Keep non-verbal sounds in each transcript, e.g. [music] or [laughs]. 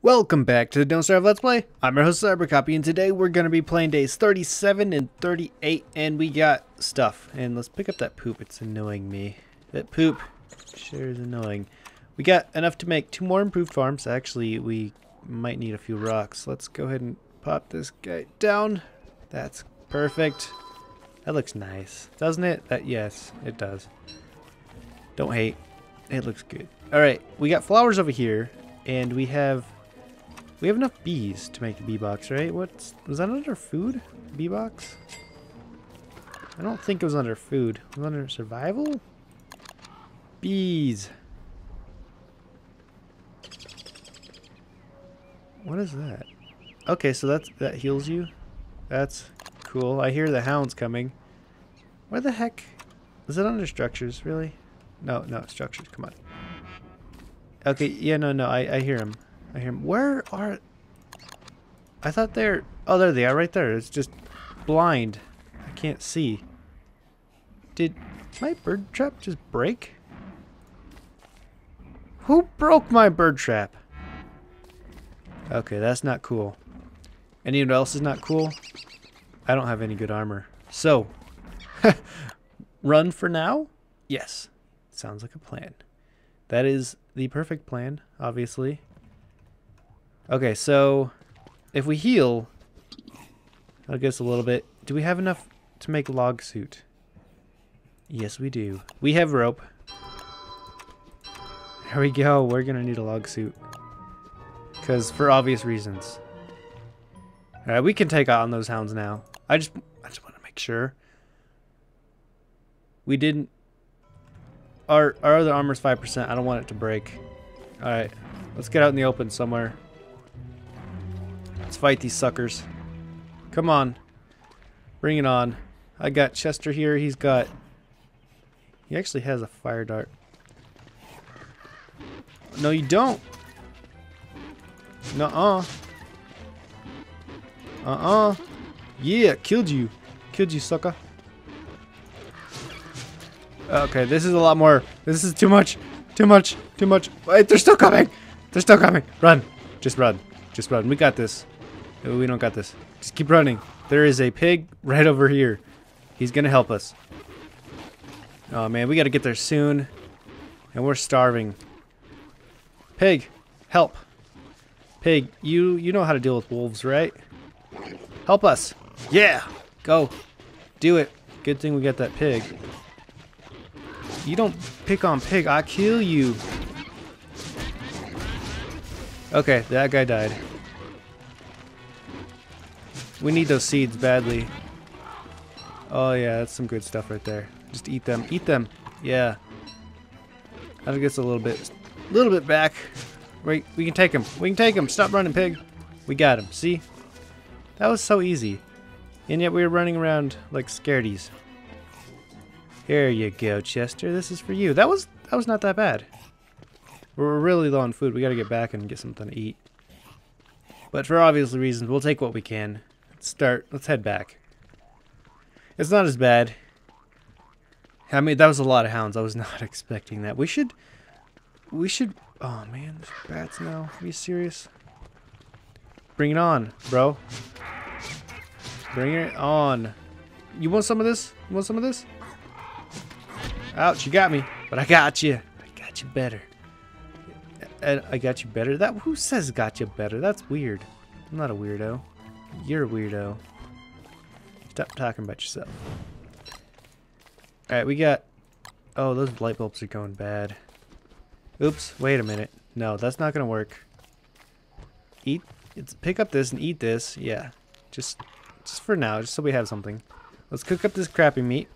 Welcome back to the Don't Starve Let's Play. I'm your host Cybercopy and today we're going to be playing days 37 and 38 and we got stuff. And let's pick up that poop, it's annoying me. That poop sure is annoying. We got enough to make two more improved farms. Actually, we might need a few rocks. Let's go ahead and pop this guy down. That's perfect. That looks nice, doesn't it? That Yes, it does. Don't hate. It looks good. Alright, we got flowers over here and we have we have enough bees to make a bee box, right? What's was that under food? Bee box? I don't think it was under food. It was under survival? Bees. What is that? Okay, so that's that heals you. That's cool. I hear the hounds coming. Where the heck? Is it under structures, really? No, no, structures, come on. Okay, yeah, no, no, I, I hear him. I hear him. Where are... I thought they're... Oh, there they are, right there. It's just blind. I can't see. Did my bird trap just break? Who broke my bird trap? Okay, that's not cool. Anyone else is not cool? I don't have any good armor. So, [laughs] run for now? Yes. Sounds like a plan. That is the perfect plan, obviously. Okay, so if we heal, that'll get us a little bit. Do we have enough to make log suit? Yes, we do. We have rope. There we go. We're going to need a log suit. Because for obvious reasons. Alright, we can take on those hounds now. I just I just want to make sure. We didn't... Our, our other armor's 5%. I don't want it to break. Alright, let's get out in the open somewhere. Let's fight these suckers. Come on. Bring it on. I got Chester here. He's got... He actually has a fire dart. No, you don't. Nuh-uh. Uh-uh. Yeah, killed you. Killed you, sucker. Okay, this is a lot more. This is too much. Too much. Too much. Wait, they're still coming. They're still coming. Run. Just run. Just run. We got this. We don't got this. Just keep running. There is a pig right over here. He's gonna help us. Oh man, we gotta get there soon. And we're starving. Pig, help. Pig, you you know how to deal with wolves, right? Help us. Yeah, go. Do it. Good thing we got that pig. You don't pick on pig, I kill you. Okay, that guy died. We need those seeds badly. Oh yeah, that's some good stuff right there. Just eat them. Eat them. Yeah. That'll get us a little bit, a little bit back. Wait, we can take him. We can take him. Stop running, pig. We got him. See? That was so easy. And yet we were running around like scaredies. Here you go, Chester. This is for you. That was that was not that bad. We're really low on food. We got to get back and get something to eat. But for obvious reasons, we'll take what we can. Let's start. Let's head back. It's not as bad. I mean, that was a lot of hounds. I was [laughs] not expecting that. We should... We should... Oh, man. There's bats now. Are you serious? Bring it on, bro. Bring it on. You want some of this? You want some of this? Ouch, you got me. But I got you. I got you better. And I got you better? That Who says got you better? That's weird. I'm not a weirdo. You're a weirdo. Stop talking about yourself. Alright, we got... Oh, those light bulbs are going bad. Oops, wait a minute. No, that's not going to work. Eat... It's, pick up this and eat this. Yeah. Just, just for now, just so we have something. Let's cook up this crappy meat.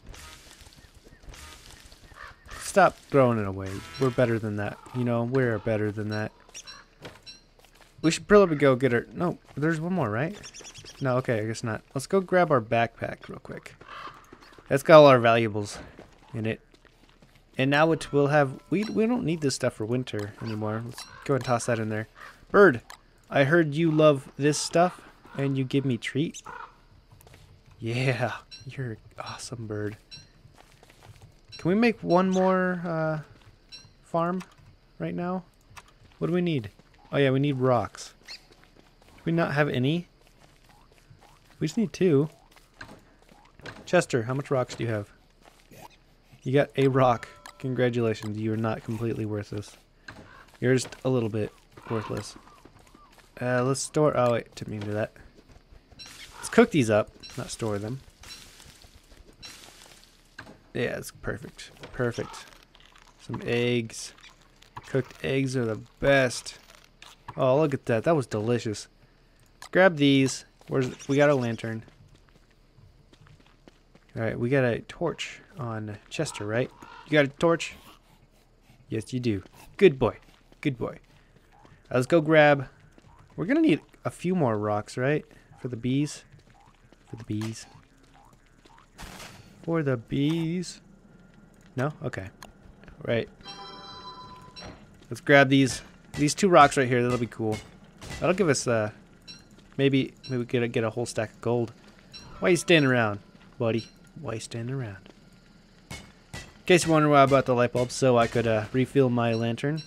Stop throwing it away. We're better than that. You know, we're better than that. We should probably go get our... No, there's one more, right? No, okay, I guess not. Let's go grab our backpack real quick. That's got all our valuables in it. And now it will have... We, we don't need this stuff for winter anymore. Let's go and toss that in there. Bird, I heard you love this stuff, and you give me treat. Yeah, [laughs] you're awesome, bird. Can we make one more uh, farm right now? What do we need? Oh yeah, we need rocks. Do we not have any? We just need two. Chester, how much rocks do you have? You got a rock. Congratulations, you are not completely worthless. You're just a little bit worthless. Uh, let's store. Oh wait, didn't mean to do that. Let's cook these up, not store them. Yeah, it's perfect. Perfect. Some eggs. Cooked eggs are the best. Oh, look at that. That was delicious. Grab these. Where's we got a lantern. Alright, we got a torch on Chester, right? You got a torch? Yes, you do. Good boy. Good boy. Right, let's go grab... We're going to need a few more rocks, right? For the bees. For the bees. For the bees. No? Okay. Right. Let's grab these these two rocks right here. That'll be cool. That'll give us uh maybe maybe get a, get a whole stack of gold. Why you standing around, buddy? Why you standing around? In case you're wondering why I bought the light bulb, so I could uh, refill my lantern.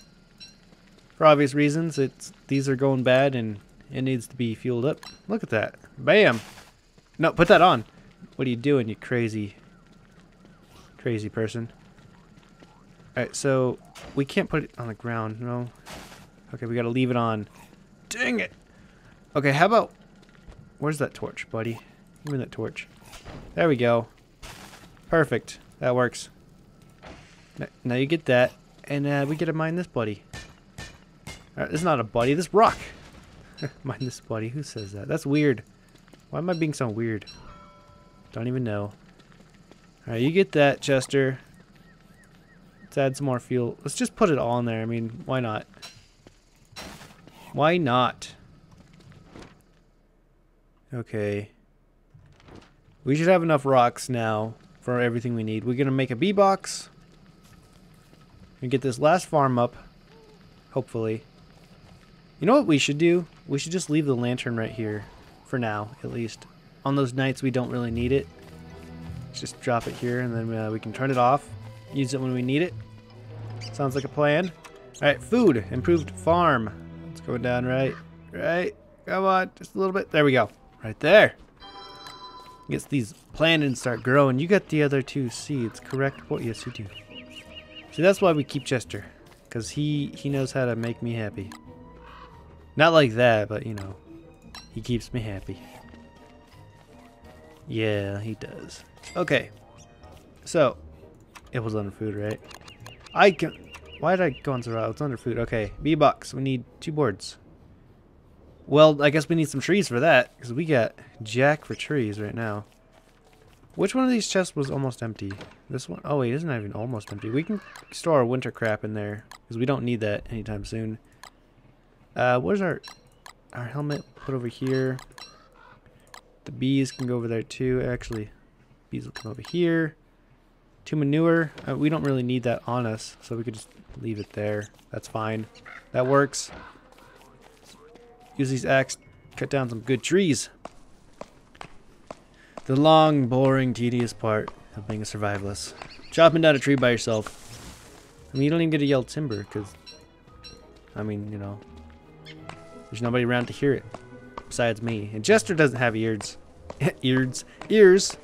For obvious reasons, it's these are going bad and it needs to be fueled up. Look at that. Bam! No, put that on. What are you doing, you crazy, crazy person? Alright, so we can't put it on the ground, no. Okay, we gotta leave it on. Dang it! Okay, how about... Where's that torch, buddy? Give me that torch. There we go. Perfect. That works. Now you get that, and uh, we get to mine this buddy. Alright, this is not a buddy, this rock! [laughs] mine this buddy, who says that? That's weird. Why am I being so weird? Don't even know. Alright, you get that, Chester. Let's add some more fuel. Let's just put it all in there. I mean, why not? Why not? Okay. We should have enough rocks now for everything we need. We're going to make a bee box. And get this last farm up. Hopefully. You know what we should do? We should just leave the lantern right here. For now, at least. On those nights we don't really need it. Let's just drop it here and then uh, we can turn it off. Use it when we need it. Sounds like a plan. Alright, food. Improved farm. It's going down right. Right. Come on. Just a little bit. There we go. Right there. Gets these planted start growing. You got the other two seeds, correct? What? Yes, you do. See, that's why we keep Chester. Because he, he knows how to make me happy. Not like that, but you know. He keeps me happy. Yeah, he does. Okay. So, it was under food, right? I can... Why did I go on survival? It's under food. Okay, bee box. We need two boards. Well, I guess we need some trees for that, because we got jack for trees right now. Which one of these chests was almost empty? This one? Oh wait, isn't even almost empty. We can store our winter crap in there, because we don't need that anytime soon. Uh, where's our our helmet? Put over here. The bees can go over there too. Actually, bees will come over here. Two manure. Uh, we don't really need that on us, so we could just leave it there. That's fine. That works. Use these axe, cut down some good trees. The long, boring, tedious part of being a survivalist. Chopping down a tree by yourself. I mean, you don't even get to yell timber, because, I mean, you know, there's nobody around to hear it besides me. And Chester doesn't have ears. [laughs] ears. Ears.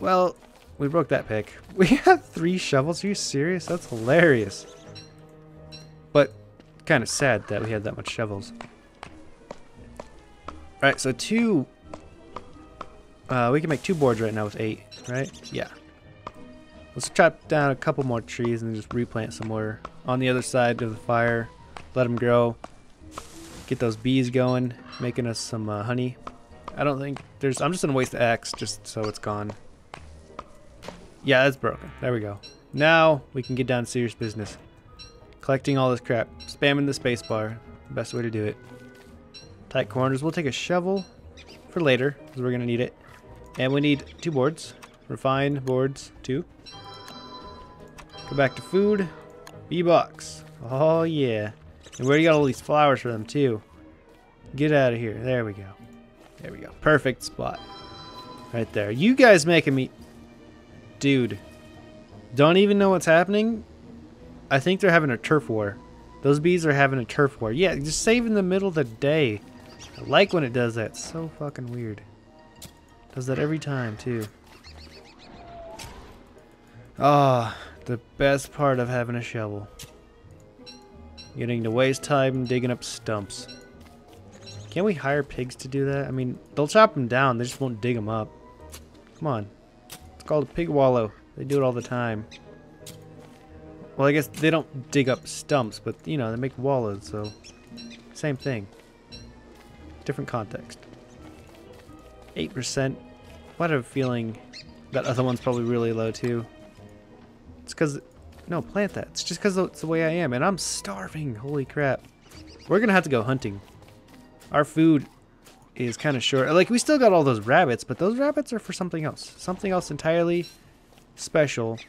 Well, we broke that pick. [laughs] We have three shovels. Are you serious? That's hilarious. But kind of sad that we had that much shovels. Alright, so two... Uh, we can make two boards right now with eight, right? Yeah. Let's chop down a couple more trees and just replant some more on the other side of the fire. Let them grow. Get those bees going, making us some uh, honey. I don't think there's... I'm just going to waste the axe just so it's gone. Yeah, that's broken. There we go. Now we can get down to serious business. Collecting all this crap. Spamming the spacebar. Best way to do it. Tight corners. We'll take a shovel for later because we're going to need it. And we need two boards. Refined boards, two. Go back to food. bee box. Oh, yeah. And we already got all these flowers for them, too. Get out of here. There we go. There we go. Perfect spot. Right there. You guys making me... Dude. Don't even know what's happening? I think they're having a turf war. Those bees are having a turf war. Yeah, just save in the middle of the day. I like when it does that. so fucking weird. Does that every time, too. Ah, oh, the best part of having a shovel. Getting to waste time digging up stumps. Can't we hire pigs to do that? I mean, they'll chop them down, they just won't dig them up. Come on. It's called a pig wallow. They do it all the time. Well, I guess they don't dig up stumps, but, you know, they make wallows, so... Same thing. Different context. 8%. What a feeling that other one's probably really low, too. It's because... No, plant that. It's just because it's the way I am, and I'm starving. Holy crap. We're going to have to go hunting. Our food is kind of short. Like, we still got all those rabbits, but those rabbits are for something else. Something else entirely special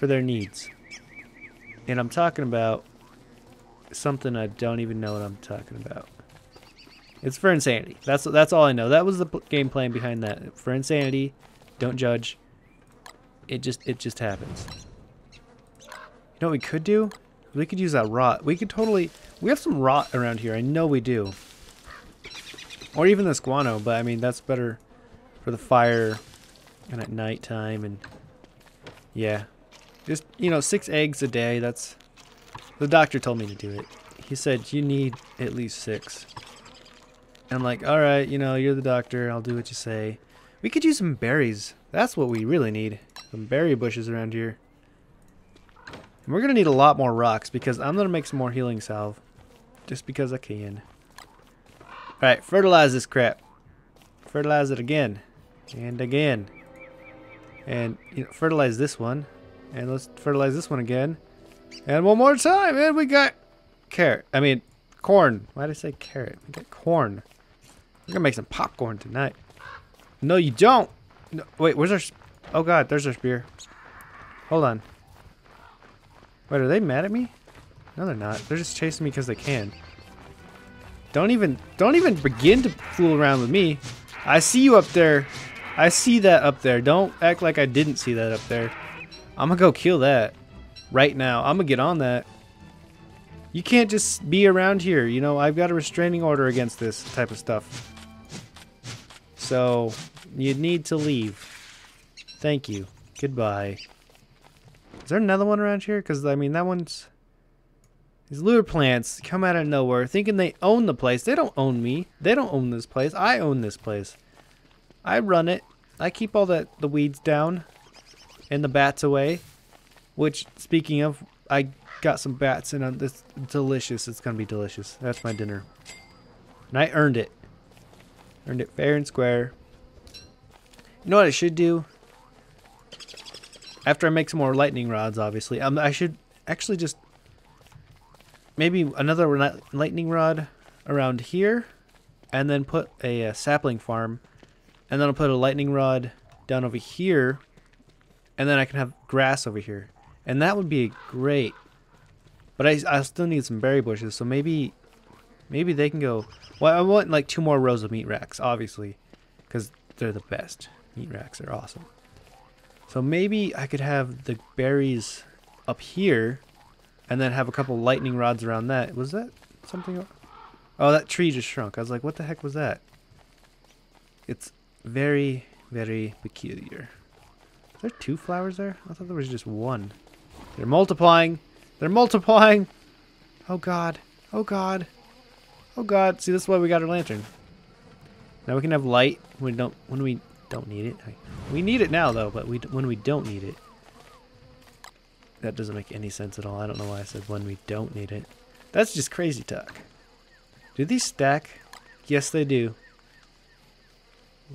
for their needs. And I'm talking about something I don't even know what I'm talking about. It's for insanity. That's that's all I know. That was the game plan behind that. For insanity, don't judge. It just it just happens. You know what we could do? We could use that rot. We could totally... We have some rot around here. I know we do. Or even this guano, but I mean, that's better for the fire and at nighttime and... Yeah. Just, you know, six eggs a day, that's... The doctor told me to do it. He said, you need at least six. I'm like, alright, you know, you're the doctor, I'll do what you say. We could use some berries. That's what we really need. Some berry bushes around here. And we're going to need a lot more rocks because I'm going to make some more healing salve. Just because I can. Alright, fertilize this crap. Fertilize it again. And again. And you know, fertilize this one. And let's fertilize this one again. And one more time. And we got carrot. I mean, corn. Why did I say carrot? We got corn. We're going to make some popcorn tonight. No, you don't. No, wait, where's our... Oh, God. There's our spear. Hold on. Wait, are they mad at me? No, they're not. They're just chasing me because they can. Don't even, don't even begin to fool around with me. I see you up there. I see that up there. Don't act like I didn't see that up there. I'm gonna go kill that right now. I'm gonna get on that. You can't just be around here. You know, I've got a restraining order against this type of stuff. So, you need to leave. Thank you. Goodbye. Is there another one around here? Because, I mean, that one's... These lure plants come out of nowhere thinking they own the place. They don't own me. They don't own this place. I own this place. I run it. I keep all the, the weeds down and the bats away. Which, speaking of, I got some bats and it's delicious. It's to be delicious. That's my dinner. And I earned it. Earned it fair and square. You know what I should do? After I make some more lightning rods, obviously, um, I should actually just maybe another lightning rod around here, and then put a, a, sapling farm, and then I'll put a lightning rod down over here, and then I can have grass over here, and that would be great. But I, I still need some berry bushes, so maybe, maybe they can go. Well, I want like two more rows of meat racks, obviously, because they're the best. Meat racks are awesome. So maybe I could have the berries up here and then have a couple lightning rods around that. Was that something? Oh, that tree just shrunk. I was like, what the heck was that? It's very, very peculiar. There two flowers there? I thought there was just one. They're multiplying. They're multiplying. Oh, God. Oh, God. Oh, God. See, this is why we got our lantern. Now we can have light when we don't, when we don't need it. We need it now, though, but we when we don't need it. That doesn't make any sense at all. I don't know why I said when we don't need it. That's just crazy talk. Do these stack? Yes, they do.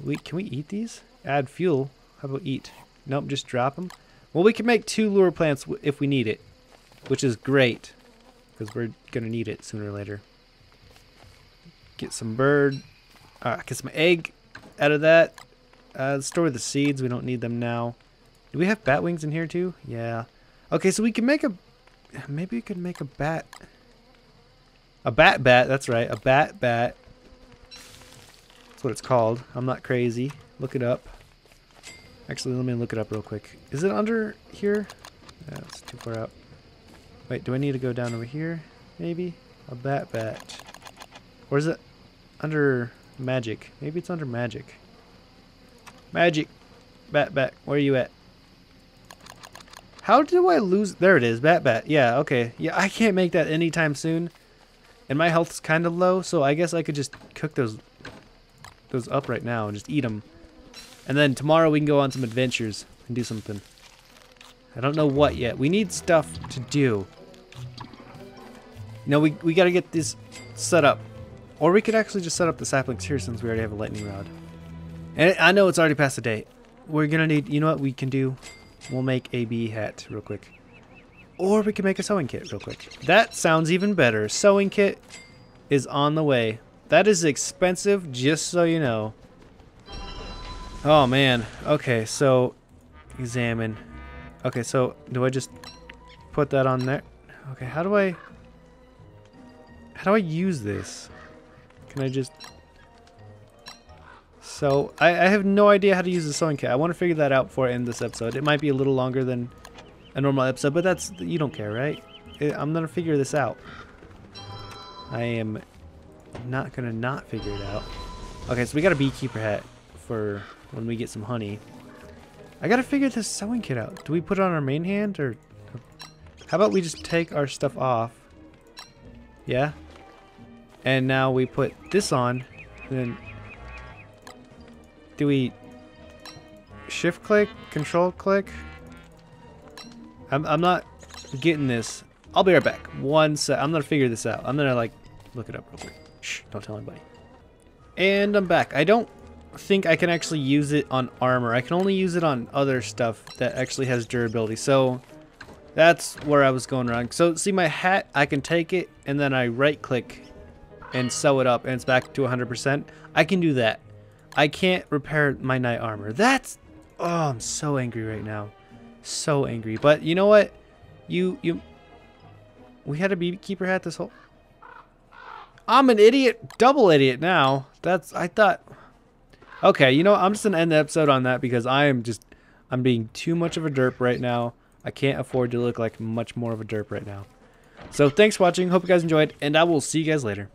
We Can we eat these? Add fuel. How about eat? Nope, just drop them. Well, we can make two lure plants if we need it, which is great because we're going to need it sooner or later. Get some bird. Uh, get some egg out of that. Uh, store the seeds. We don't need them now. Do we have bat wings in here too? Yeah. Okay, so we can make a... Maybe we could make a bat... A bat bat, that's right. A bat bat. That's what it's called. I'm not crazy. Look it up. Actually, let me look it up real quick. Is it under here? That's too far out. Wait, do I need to go down over here? Maybe? A bat bat. Or is it under magic? Maybe it's under magic. Magic. Bat bat. Where are you at? How do I lose? There it is. Bat bat. Yeah, okay. Yeah, I can't make that anytime soon. And my health's kind of low, so I guess I could just cook those those up right now and just eat them. And then tomorrow we can go on some adventures and do something. I don't know what yet. We need stuff to do. Know, we, we got to get this set up. Or we could actually just set up the saplings here since we already have a lightning rod. And I know it's already past the date. We're to need, you know what we can do? We'll make a bee hat real quick. Or we can make a sewing kit real quick. That sounds even better. Sewing kit is on the way. That is expensive, just so you know. Oh, man. Okay, so examine. Okay, so do I just put that on there? Okay, how do I... How do I use this? Can I just... So, I, I have no idea how to use the sewing kit. I want to figure that out before I end this episode. It might be a little longer than a normal episode, but that's... You don't care, right? I'm going to figure this out. I am not going to not figure it out. Okay, so we got a beekeeper hat for when we get some honey. I gotta figure this sewing kit out. Do we put it on our main hand or... How about we just take our stuff off? Yeah? And now we put this on. then... Do we... Shift click? Control click? I'm, I'm not getting this. I'll be right back. One sec. I'm gonna figure this out. I'm gonna like look it up real quick. Shh, don't tell anybody. And I'm back. I don't think I can actually use it on armor. I can only use it on other stuff that actually has durability. So that's where I was going wrong. So see my hat, I can take it and then I right click and sew it up and it's back to 100%. I can do that. I can't repair my night armor. That's, oh, I'm so angry right now. So angry. But you know what? You, you, we had a beekeeper hat this whole, I'm an idiot, double idiot now. That's, I thought, Okay, you know, I'm just to end the episode on that because I am just, I'm being too much of a derp right now. I can't afford to look like much more of a derp right now. So thanks for watching. Hope you guys enjoyed, and I will see you guys later.